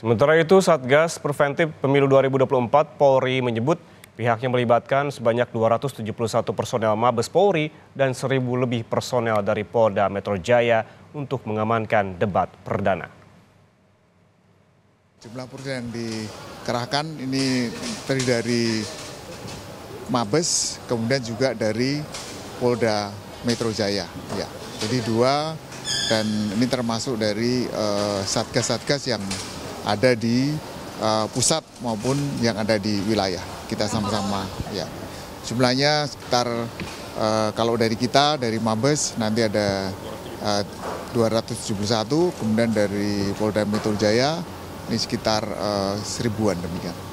Sementara itu, Satgas Preventif Pemilu 2024 Polri menyebut pihaknya melibatkan sebanyak 271 personel Mabes Polri dan 1.000 lebih personel dari Polda Metro Jaya untuk mengamankan debat perdana. Jumlah personel yang dikerahkan ini terdiri dari Mabes, kemudian juga dari Polda Metro Jaya. Ya, jadi dua dan ini termasuk dari satgas-satgas uh, yang ada di uh, pusat maupun yang ada di wilayah. Kita sama-sama ya. Jumlahnya sekitar uh, kalau dari kita dari Mabes nanti ada uh, 271, kemudian dari Polda Metro Jaya ini sekitar uh, seribuan demikian.